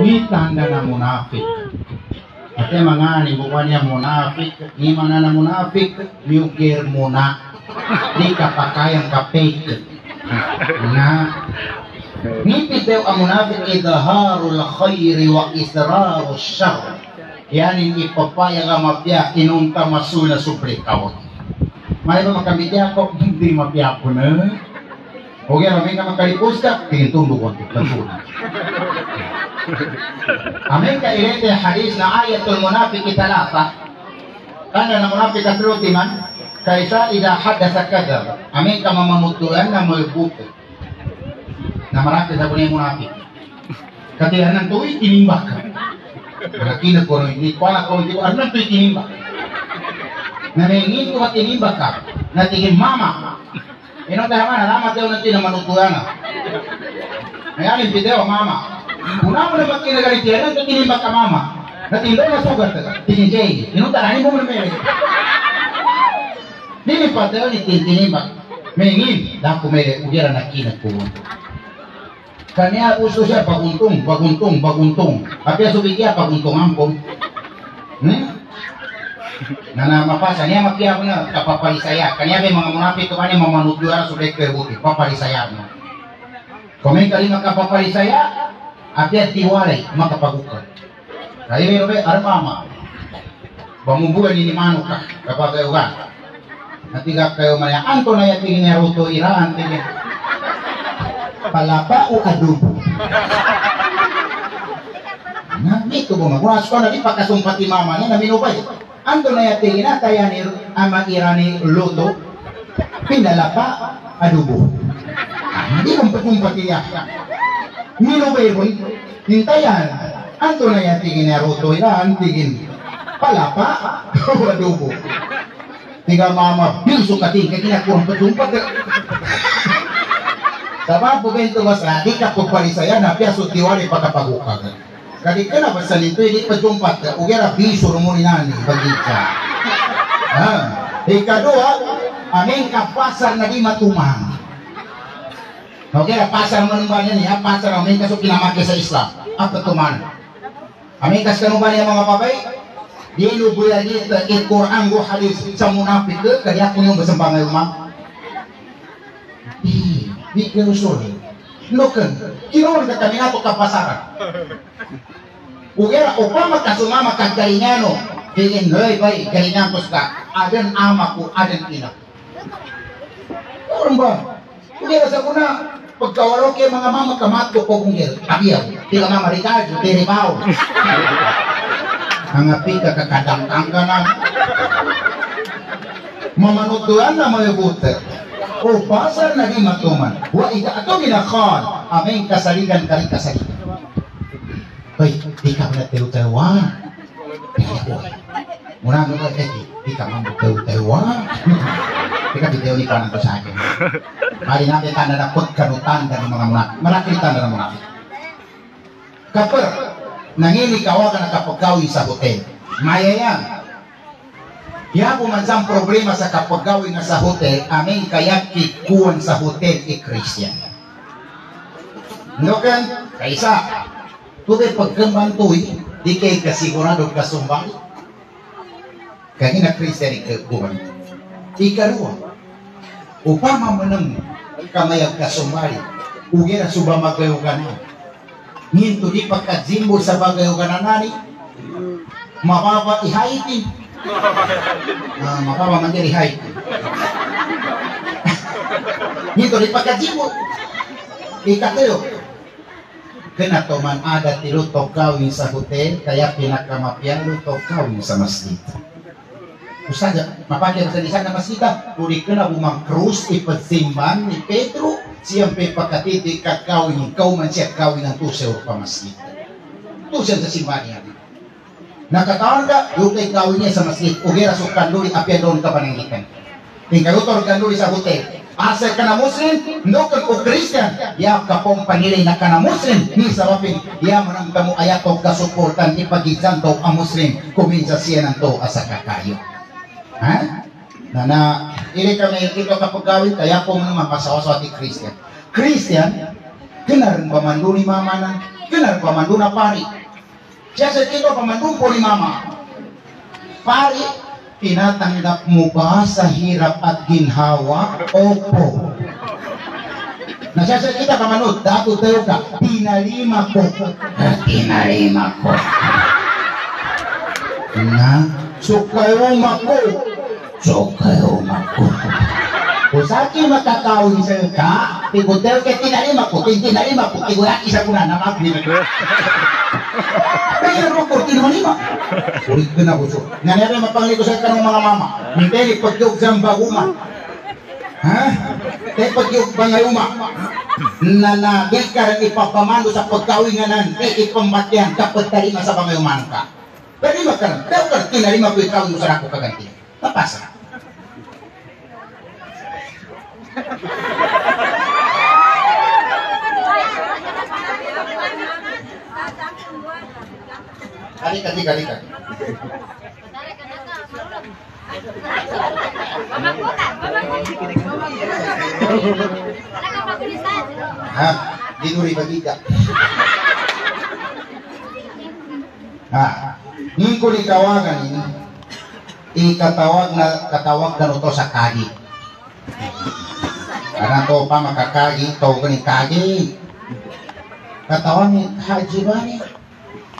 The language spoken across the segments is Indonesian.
Ni tanda na munafik. Ate mga ni bukan yang munafik, ni mana na munafik, ni ukir muna. Di kapakayang kapik. Na ni pitew ang munafik idharul khairi wa israrul syarr. Yani ipapaya ka mapya inunta masuna supri kawat. May ba makamiti ako, hindi mapya ko. Oke, kami ka makalipos ka, tingin tundok ko, masuna. Amin ka ilete hadis na ayatul munafiq talata. Kana na munafiq kasruti man kaisa ida hadatsa kadzab. Amin ka mamamutulan na mulbuto. Na marami sa bunay munafik. Katihanan to tinimbak ka. Nakina ko rin, ko anak ko, hindi ko alam to tinimbak. Naningin ko at ka. Natingin mama. Ino tayo man, alamat daw natin na manutulan na. Ngayon, yung video, mama. Una mo naman kinagalitian, ang tinimbak ka mama. Natindo na sugat, tingin Jay. Ino tayo mo na may. Dili pa tayo ni tinimbak. Mengin, dako may ugira na kinat ko. Kanya uso siya paguntong, paguntong, paguntong. Apya subigya paguntong ampong. Hmm? Na na mapasa niya makiya ko na kapapalisaya kanya may mga munapit to kanya mamanudura sa ke buti papalisaya mo kung may kalima kapapalisaya apya tiwalay makapagukad kaya may robe armama bamumbugan ni manok ka kapag kayo ka natiga kayo maya anto na yating niyaruto iraan tingin palapa o adobo na dito mo magwas ko na di pakasumpati mama niya na minubay ando na yating ina kaya ni ama irani luto. Pinalapa adobo hindi kong patumpati niya minubay ko hintayan. Ando na yating ina ruto. Iraan tingin palapa o adobo tiga mama bilso kating kaya kinakuha patumpat Sabab bento mas di ka pagpalisaya na pia sutiwali pagkapagukag. Kadi ka na basta nito hindi pa jumpat ka ugera biso mo ni nani bagita. Ha. Ikadua, aming kapasar na di matumang. Okay, pasar mo ba niya niya? Pasar aming kaso pinamaki sa Islam. Apa tuman? Aming kas kanu ba niya mga babay? Di lubuya di il Quran go hadis sa munafik kadi ako yung basambang ngayon Di, di. Lokan, kinuri ka kami nato kapasaran. Ugera upama kasumama kag galinano, tingin loy bay galingan ko ka, adan ama ko, adan ina. Orang ba? Ugera sa kuna, pagkawaro kay mga mama kamato ko kung gil, abiyaw, tila mama Ricardo, tiri bao. Ang api ka kakadangkang ka na. Mamanutuan na buter. O pasar na di matuman. Wa ida ato ginakon. Aming kasaligan kari kasaligan. Hoy, di ka na teru-teruan. Muna ko eh, di ka man teru-teruan. Di ka video ni kanan ko sa akin. Mari natin tanda na pagkanutan dari mga munak. Malaki tanda na munafik. Kapag nangini kawagan na kapagawi sa hotel. Maya Ya po man sang problema sa kapagawi nga sa hotel, aming kayak kikuan sa hotel i Christian. No kan? Kaisa, tuloy pagkambantoy, di kay kasigurado kasumbang. Kaya na Christian ikakuan. Ikaruwa, upama mo ng kamayag kasumbari, ugi na suba magayugan na. Nginto di pagkadzimbo sa bagayugan na nani, mababa ihaitin, Ah, maka man diri hay. Nito di pagkajibo. Ikatayo. Kena to man ada ti lutok kawin sa hotel kaya pinakamapyan lutok kawin sa masjid. Usaja, mapakya sa isa na masjid, uli ka na bumang krus ipagsimban ni Pedro siyang pepakatiti kakawin, ikaw man siya kawin ng tusaw pa masjid. Tusaw sa simban niya. Nakataon ka, yung kay kawin niya sa masjid, ugera sa kanduli, apya doon ka panangitan. Tingkalutor kanduli sa hotel. Asa ka na Muslim, no kang o Christian, ya ka pong panilay na ka na Muslim, ni sa wapin, ya manang kamo ayato ka suportan, ipagizan to ang Muslim, kuminsa siya ng to asa kakayo. Ha? Na na, ili kami ito kapag gawin, kaya po naman mapasawa sa ating Christian. Christian, kinarin ba man ni mama ng Kenal pamanduna pari. Siya sa dito pamandumpo ni mama. Pari, tinatanggap mo ba sa hirap at ginhawa? Opo. Nasasa kita pamanod, dato tayo ka, tinalima ko. Tinalima ko. Na, sukayuma ko. Sukayuma ko. Akin makakawin sa ka, tigutel ka tinalima ko, tinalima ko, tigulat isa ko na namagli. Kaya mo ko, tinalima. Ulit ko na gusto. Nangyari mapangli ko sa kanong mga mama. Hindi, pagkog sa baguma. Ha? Kaya pagkog bangayuma. Nanagil ka rin ipapamano sa pagkawinganan, di ipamatihan kapag talima sa bangayuman ka. Pero ka rin, pero ka rin, tinalima ko ikaw mo sa ako kaganti. Napasa. Halika, halika, halika. Ha? Dinuri bagita. Ha? Yung ko ni kawagan ini, ikatawag na katawag na sa kagi. Karena to pa makakagi, to kagi. Ni Haji Bani.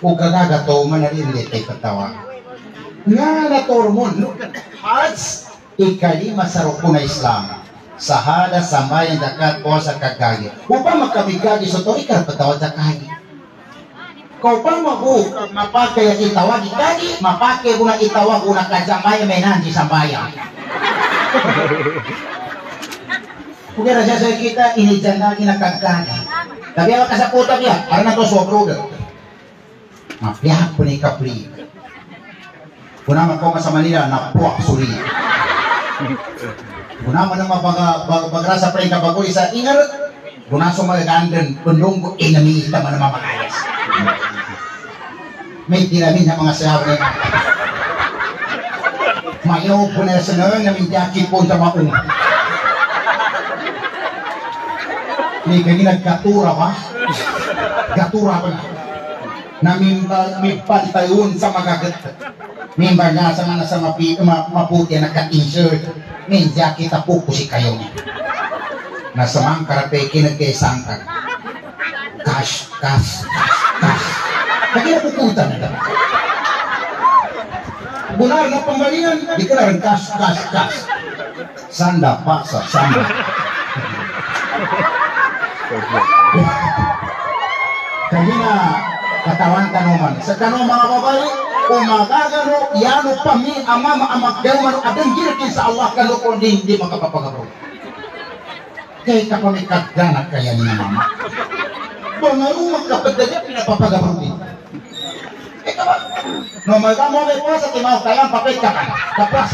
O gagaga to manarili tay katawag. Nga na to mon. Hajj ikalima sa rukun na Islam. Sahada sambayan zakat puasa kagagi. Upang makabigagi sa to ikar patawag sa kagi. Kau pa mabu mapake yang itawag kagi, mapake guna itawag guna kajambayan may nanti sambayan. Kaya rasa saya kita ini jangan lagi nak kagagi. Tapi apa kasaputa dia? Karena to sobroga. Po ni kapri. Kuna man ko sa Manila na puwak suri. Kuna man naman baga bag, bagrasa pa ka bagoy sa ingar. Kuna so magaganden pendunggo inami ta man mamakayas. May tiramin na mga sayaw na Mayo po na sa nang namin jaki po sa maung. May kagi nagkatura ba? Gatura ba na? Na mimba mipantayun sa magagat. Mimba nga sa mga sa mapi, ma, maputi na ka-insert. Minja kita po si kayo niya. Nasa mga karape kinagkaisang ka. Cash, cash, cash. Kaya puputan na dapat. Bunar na pambalian, di ka na rin cash, cash, cash. Sanda, paksa, sanda. Kaya na, katawan kanuman. Sa kanong mga babae, umagagano, yano pa mi amama amagdaman, abang girakin sa Allah kano kung di, di makapapagaro. Kaya ka pa may kagdanag kaya ni mama. Pangalumang kapag na niya, pinapapagaro din. Eh ka ba? No, magamo may puasa, timaw kaya papit ka ka. Kaplas.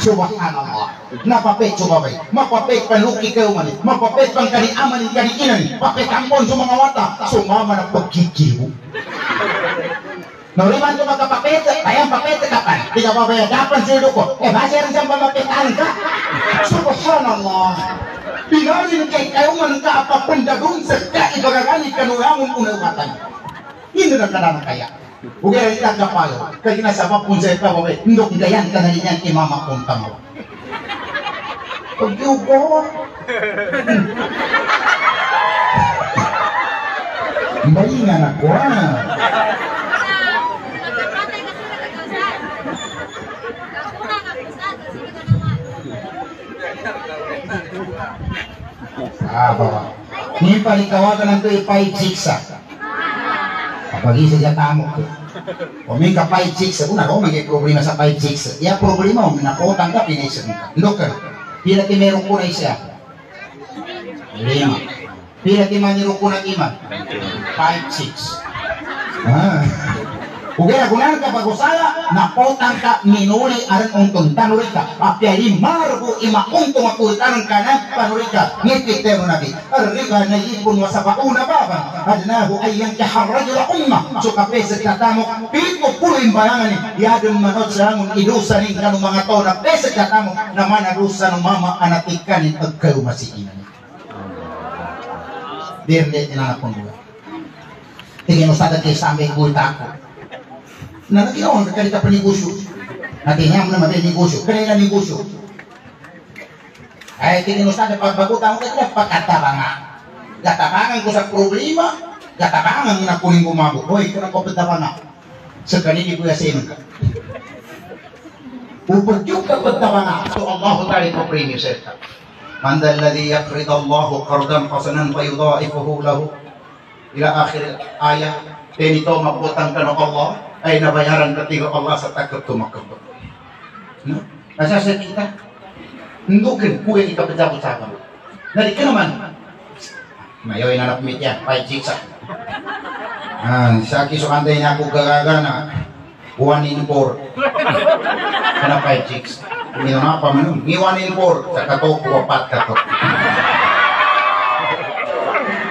Subhanallah. Napapit subabay. Mapapit panuki kayo man. Mapapit pang kani aman kani inan. Papit ampon sa mga wata. Sumama na pagkikibo. Noriman ko magkapapit, ayang papit kapan. Di ka pabayadapan sa ko. Eh, base rin siyang pamapitan ka. Subhanallah. Pinalin kay kayo man ka apapundagun sa kaibagagani kanuyangon unawatan. Hindi na kanana kaya. Ang ilang kapayo, kaya ginasama po sa ikaw, okay, ndok gayan ka na niyan kay mama kong tamaw. Pag-yugo. Balingan ako ah. Ah, bawa. Ni palikawagan ng ito ipay-chiksa. Kapag isa siya tamo. O may ka 5-6, una ko may problema sa 5-6. Ya problema mo, nakotang ka, pinisa ka. Look, pila ti meron ko. Lima. Pila ti maniro ko na. 5-6. Ah. Ugera-gunar ka na potang ka minuli aran untung tanurika. ka. Apyari margo ima untung aku ka kana panuri ka. Ngikitero nabi. Arriba na ipun wasapa una pauna baba. Adnahu ayang kaharrajo la umma. Sukape sa tamu. piko pulim balangan ni. Yadong manot sa idusa ni kanong mga tao na pesa tamu. naman arusa ng mama anak ikanin pagkaumasiin. Dirle inanak ko mo. Tingin mo sa dati sa aming bulta ko. Nakakinaon ka kalita panegosyo. Nakihiyam na kini negosyo. Kanina negosyo. Ay, kinimusta na pagbagutang ko na pagkatabangan. Gatabangan ko sa problema, gatabangan na kuning gumago. Hoy, ito na kapatabangan. Sa kanini ko yasin ka. Upagyong kapatabangan. So, Allah tadi ko premium, serta. Man dha alladhi yakrid Allahu qardan hasanan fayudha'ifuhu lahu ila akhir ayat ini ito mabutan kena Allah ay nabayaran bayaran ketika Allah sa serta ketumakam. No? Nah, asa sa kita ndukin kuya kita pecah-pecah. Nari ka naman. Mayo inanap mit yan, Pahit siksa. Ah, sa kisukantay niya ako gagagana. One in four. Kana pay jigsaw. Minunapa mo nun. Ni one in four. Sa katok, wapat katok.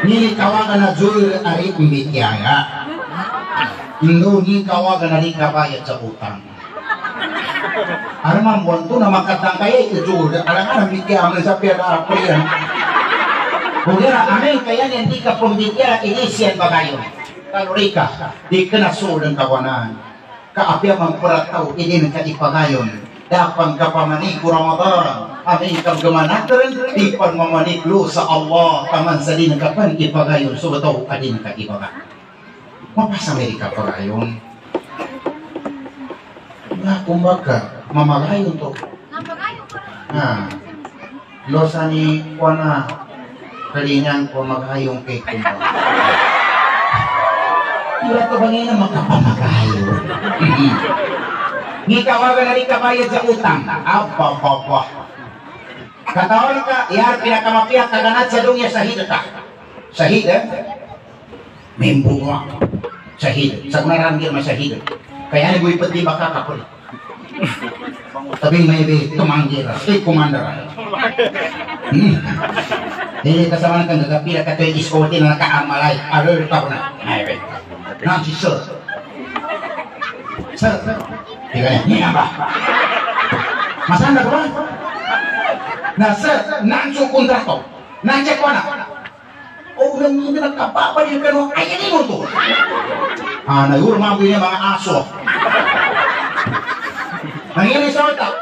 Ni tawagan na Joel Arip Mitiaga. Ya. Ndugi kawagan na rin kabayad sa utang. Ano man buwan to na magkatang kaya ito, alam ka nang bigyan mo sa pera ako yan. Bulira, amin, kaya ke pembicara ini inisiyan ba Kalau Kalorika, di ka dan kawanan. Kaapya mang kurataw, hindi ka ipagayon. Dapang kapamanig kurang Ramadan. Amin kang gamanataran, di lu sa Allah. Kaman sa din kapan ipagayon, subataw ka din ka ipagayon mapasameri ka pagayon. Ah, kumbaga, mamagayon to. Na, losa ni Juana, kalingan ko magayong kay kumbaga. Tura ka ba ngayon Hindi. Ni Ngikawagan na rin kabayad sa utang. Apa, apa, apa. Katawan ka, iyan, pinakamakiyak, kaganat sa dunya sa hita ka. Sa hita, ya? may sa hidup. Sa naramdi man sa hidup. Kaya ay guipot pati baka kapul. Tabing may be tumanggir. Ay kumanda eh, kumandara. Hmm. Hindi ka kan, kasama kang gagapila ka tuwing iskote na nakaamalay. Alor ka na. May ya, be. Nang si sir. Sir, sir. Tiga niya ba? Masanda ko ba? Na sir, nang su kontrakto. Nang check ko na. Oh, orang mungkin tak apa-apa di depan orang. Ah, nah, ini tuh. Nah gue mampunya mga aso nangyari sa otak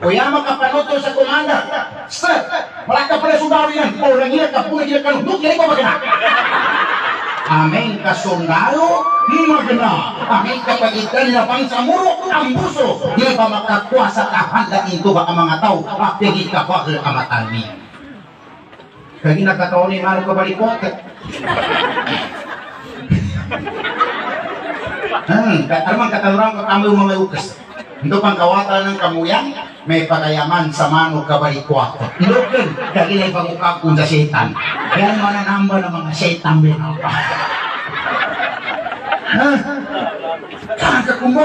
kuya oh, makapanuto sa kumanda sir wala ka pala sundalo yan orang oh, ina ka puna gila kanundok yan ikaw magana aming kasundalo ni magana aming kapagitan na pang samuro ang puso di pa makakuha sa kahalan ito baka mga tao apigit ka pa kamatan niya Kagi nakataon ni Maro kabalikot. Hmm, arman katalurang kakamu mamayukas. Ito pang kawatan ng kamuyang, may patayaman sa mano anu, kabalikwat. Ilokin, dahil ay pangukapun sa setan. Yan mananamba ng mga setan binapa. Ha? Kaka kumbo.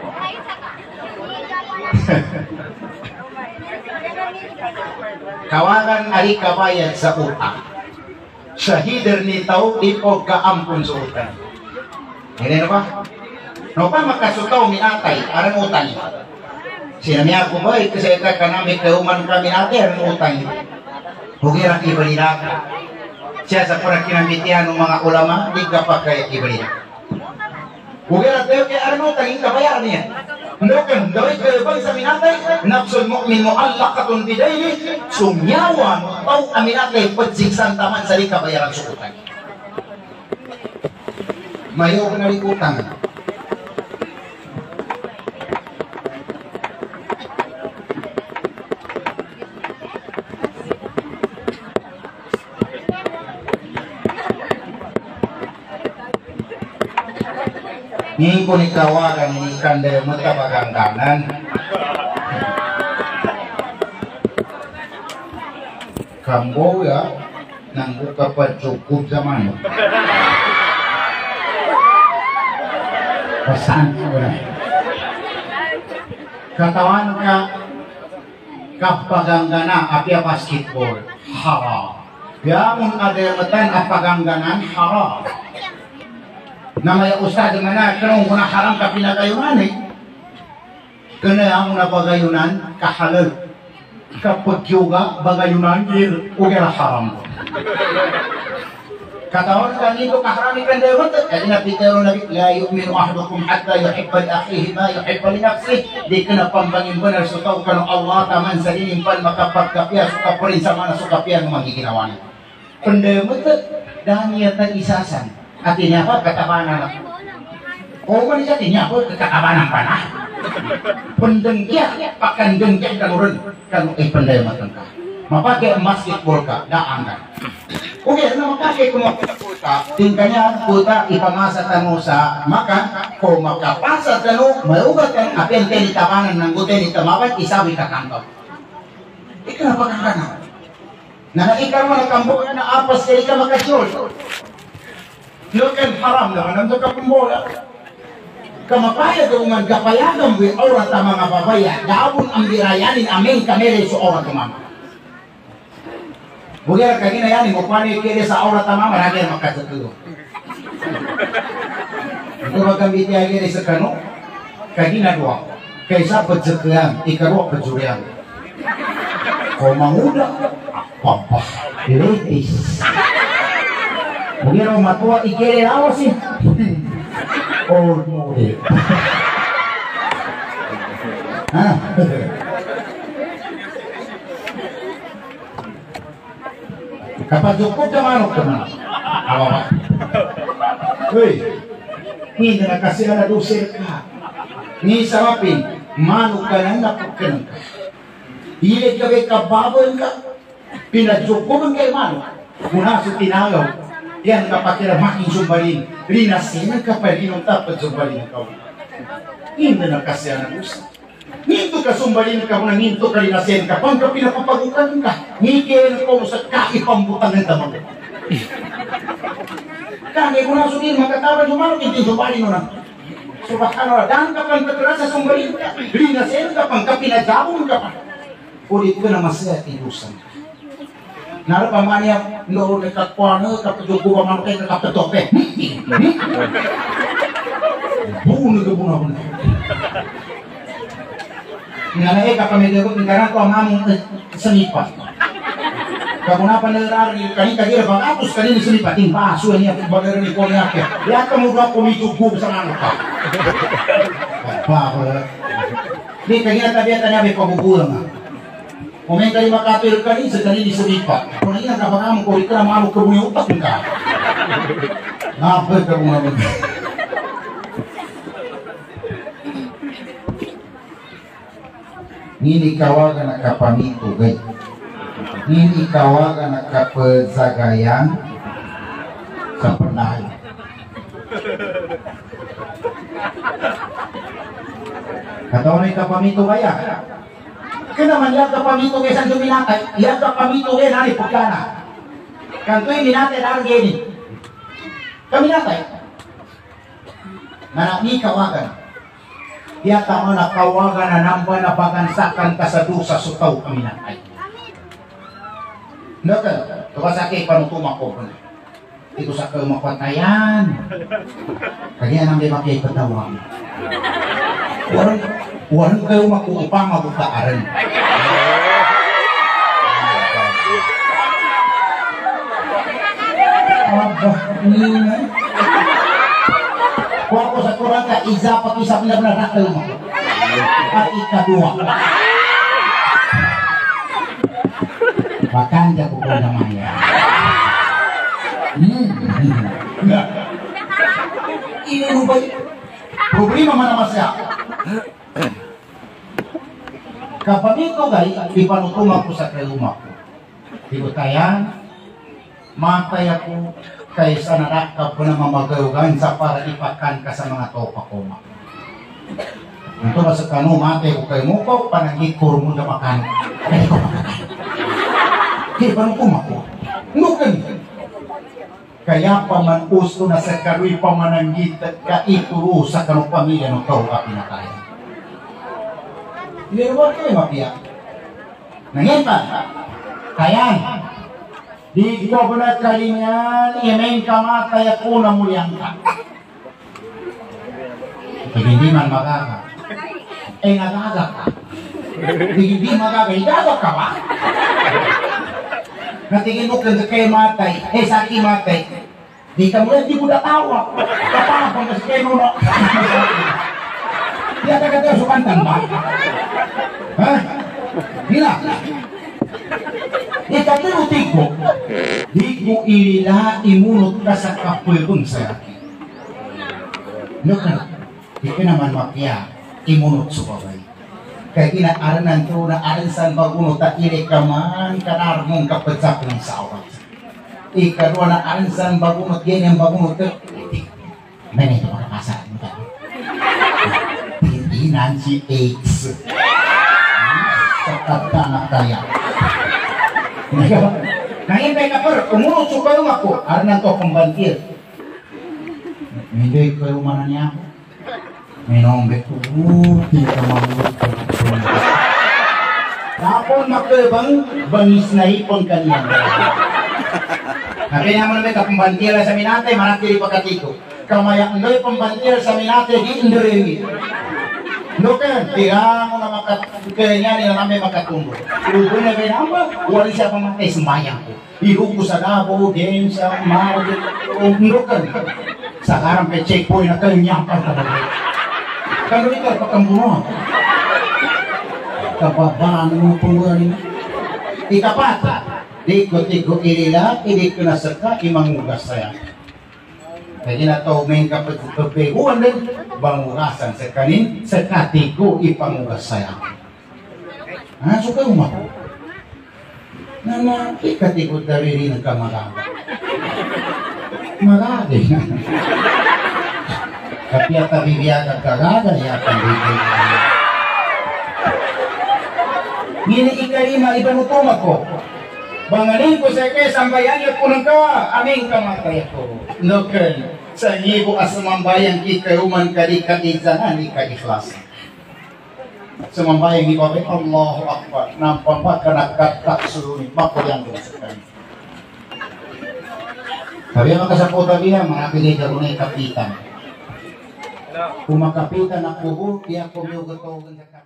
kawangan ari kabayad sa utang. Sa hider ni tawdin o kaampon sa utang. Hindi na ba? No pa makasutaw mi atay arang utang. Sinami ako ba, kasi ito kanami kauman kami atay arang utang. Hugiran ibalina Siya sa kurang kinamitian ng mga ulama, di ka pa kaya ibalina. Hugiran tayo kay arang utang, yung kabayar niya. Mukun dari ka bang sa minatay, nafsul mu'min mu'allaqatun bidayni, sumyawan tau aminatay pagsiksan taman sa di kabayaran sukutan. Mayo na utang. Ni kawaran ni ini kan dari muka bagang kanan. Kambo ya, nang buka apa cukup zaman. Pesan sebenarnya. Katawan ka kapaganggana api basketball haram. Ya mun ada yang apa gangganan? haram. Namanya ustaz mana kena guna haram ka pinagayunan eh. Kena ang na bagayunan kahalal. Kapag yoga bagayunan ir ugera haram. Katawan kan itu kahrami kan dia betul. Jadi Nabi Tahu Nabi la yu'minu ahadukum hatta yuhibba li akhihi ma yuhibba li nafsihi. Di kena pambangin benar suka kan Allah taman salin impan maka pagkapia suka perin sama na suka pia magiginawan. Pende betul dan niatan isasan. Artinya apa? Katabanan. Oh, kan artinya apa? Katabanan panah. Pendengkia, pakan dengkia kan urun. Kan eh pendaya matengkah. Mapakai basketball ka, daan ka. Oke, na makake kung makapulta, tingkanya puta ipamasa tano sa makan, kung tano, mayugat kan apen teni tabangan ng guten itamawan, isabi ka kanto. Ikaw na pagkakana. Na naikaw mo na kambo na apas ka. Nukan haram naman, nanto ka kumbola. Kamapaya doon kapayagan wi oras sa mga babaya, daabon ang birayanin amin kamere sa oras tumama. Bugira kagina yani mo kwani kire sa aura tama maragi makasatulo. Ito magambit ya kire sa kano kagina dua. Kaysa pagsakian ikaru pajurian. Ko manguda papa diletis. Bugira matua ikire awas sih. Oh mo Ah. Kapag cukup ka manok ka man. Awa Uy, hindi na kasi na dusir ka. Ni sarapin, manok ka na napok ka ng ka. Ilig ka kay kababon ka. Pinadjukuman kay manok. Muna sa tinagaw. Yan kapag kira making sumbalin. Rinasin ka pa rin ang tapat sumbalin ka. Hindi na kasi na dusir. Minto ka sumbalin ka muna, minto ka linasen ka, pang ka pinapapagutan ka, ngigil ko sa kaipambutan ng tamang. Kaya ko na yung manok, hindi sumbalin mo na. Subhanallah, dan ka pang katira sa sumbalin ka, linasen ka, pang ka pinagabong ka pa. Ulit ko na masaya. Naro pa man niya, noon ay kakwana, kapag ko pa man kayo kakapatope. Buo na ka muna muna. Ngalay ka pamilya ko, tingkaran ko ang among sanipat. Kapuna pa nalar, kani kagira bang apos kani ni sanipat, ting baso niya, bagay ni ko niya. Lihat ka mo ba kumitugub sa ano ka? Pa, Di kagira tabi at niya may pabubulang nga. Kumain kayo makapil ka rin sa kani ni sanipat. Kung niya ka bang among ko, ikaw na mamong kabunyi utak ka. Napag ka mga Nini kawagan na kapamito gay. Nini kawagan na kapazagayan sa panay. Katawa na kapamito Kaya naman yan kapamito kaya sa duminatay. Yan kapamito kaya nari pagkana. Kantoy minatay na gini. Kami natay. Na ni kawagan. Iya tama na kawagan na namba na pagansakan ka sa dusa sutaw kami na ay. Nakal, tuwa sa kay panutuma ko na. Ito sa kayo mapatayan. Kaya nang di makay Walang, walang kayo makuupa mabutaaran. Aba, nina. Kung ako sa kurang ka, isa pa isa benar-benar nakal mo. At ikadua. Bahkan jago ko namanya. Hmm. Nah. Ini lupa. Problema mana mas Kapag ito guys, ipanutuma ko sa kaluma ko. Ibutayan, matay ako kaysa narakap ko na mamagayugan sa para ipakan ka sa mga topa ko. Ito ba sa kano, matay ko kayo mo pa, panagikor mo na makan. Kaya ko makakan. Kaya kaya paman usto na sa karoy pamananggit ka ituro sa kanong pamilya no tao ka. Hindi kayo mapiya. Nangin pa, kaya, di ko ba na kalingan, imeng kamatay ako na mulyang ka. Hindi man magaga. Eh, nagaga ka. Hindi magaga, igaga ka ba? Natingin mo kay matay, eh sa matay. Di ka mo, di mo natawa. Kapapang kasi kayo na. Di ata ka tayo sukantan ba? Ha? Di na. Di ka tinutig ko. Di ko ilila imunot ka sa kapulkong sa akin. No ka Di ka naman makya imunot sa babay. Kaya kinaaran ko na aran sa bagunot at ili ka man kanar mong kapatsak ng sawat. Ikaroon na aran sa bagunot yan yung bagunot ka. May ka. Nancy AIDS. Sa kata na kaya. Ngayon kay kapar, umunot sa kayo nga po. Aran na to pambantir. Hindi kayo manan niya ako. Minombe ko, di ka mamulot ko. Tapon makebang bangis na hipon kanyan. Nabi naman namin kapambantira sa minate, manatili pagkatiko. Kamaya ndoy pambantira sa minate, di indiringi. Tira mo na makat kaya ni na namin makatumbo. Lugo na kaya naman, wala siya pamatay sembayang ko. Ihugo sa dabo, din sa mao, nukan. Sa karang pe checkpoint na kayo nyampang kabalik. Kalau itu pakambuno. Kababaan mo po rin. Ikapat. Diko-tiko ilila, hindi ko na saka imangugas saya. Na to may kapagpapiguan din, bangugasan sa kanin, sa katiko ipangugas saya. Ha, so kayo mo. Na na, ikatiko dari rin ang kamagaga. Marami. Tapi at bibiyaga kagaga ya pambibig. Ngini ikarima ibanutuma ko. Bangalin ko sa kay sambayan ya punang ka, aming kamatay ko. Loken, sa ibo asamambayan kikaruman kadi kaizahan ni kaikhlas. Sumambayan ni Bapak Allahu Akbar. Nampak pa kanakatak suluni. Mako yang doon sa kanya. Sabi mga kasaputan niya, mga pinigay ko na kapitan. Kung makapitan ako, yung gatogan sa